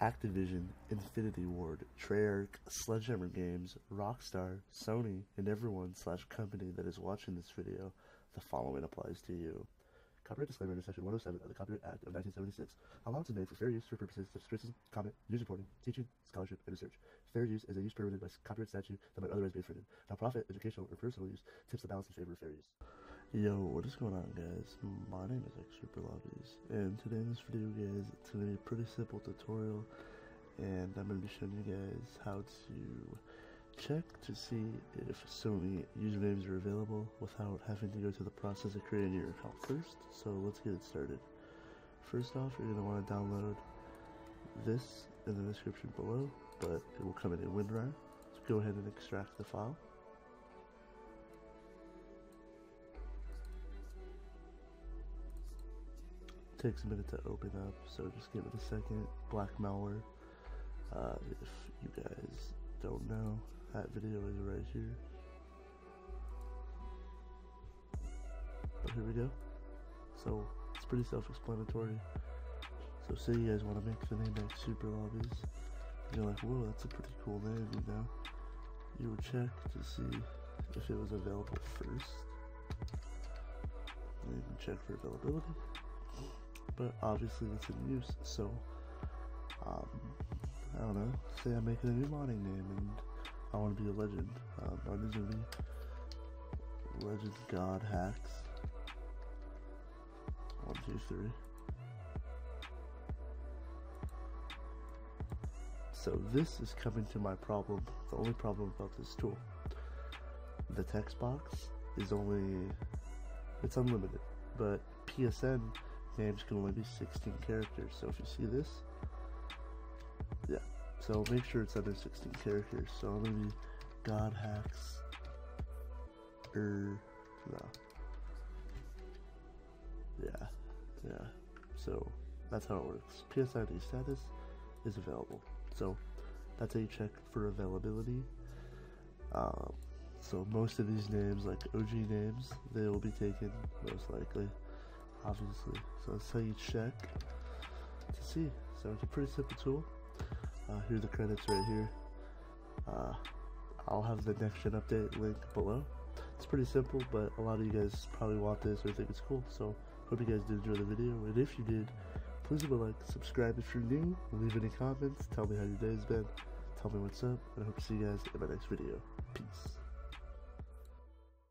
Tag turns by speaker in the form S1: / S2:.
S1: Activision, Infinity Ward, Treyarch, Sledgehammer Games, Rockstar, Sony, and everyone slash company that is watching this video, the following applies to you. Copyright disclaimer under Section 107 of the Copyright Act of 1976. Allowance is made for fair use for purposes of criticism, comment, news reporting, teaching, scholarship, and research. Fair use is a use permitted by copyright statute that might otherwise be infringed. Now, profit, educational, or personal use tips the balance in favor of fair use. Yo, what is going on, guys? My name is X Super Lobbies, and today in this video, guys, it's gonna be a pretty simple tutorial, and I'm gonna be showing you guys how to check to see if Sony usernames are available without having to go through the process of creating your account first. So let's get it started. First off, you're gonna want to download this in the description below, but it will come in in WinRAR. So go ahead and extract the file. takes a minute to open up, so just give it a second. Black malware. Uh, if you guys don't know, that video is right here. But here we go. So it's pretty self-explanatory. So say you guys want to make the name X Super Lobbies. You're like, whoa, that's a pretty cool name, you know. You would check to see if it was available first. And you can check for availability but obviously it's in use. So, um, I don't know. Say I'm making a new modding name and I want to be a legend. Um, name's gonna Legend God Hacks. One, two, three. So this is coming to my problem. The only problem about this tool. The text box is only it's unlimited, but PSN names can only be 16 characters. So if you see this, yeah. So make sure it's under 16 characters. So I'm gonna be God hacks. Er, no. Yeah, yeah. So that's how it works. PSID status is available. So that's how you check for availability. Um, so most of these names, like OG names, they will be taken most likely obviously. So that's how you check to see. So it's a pretty simple tool. Uh, here the credits right here. Uh, I'll have the NextGenUpdate link below. It's pretty simple, but a lot of you guys probably want this or think it's cool. So hope you guys did enjoy the video. And if you did, please leave a like, subscribe if you're new, leave any comments, tell me how your day's been, tell me what's up, and I hope to see you guys in my next video. Peace.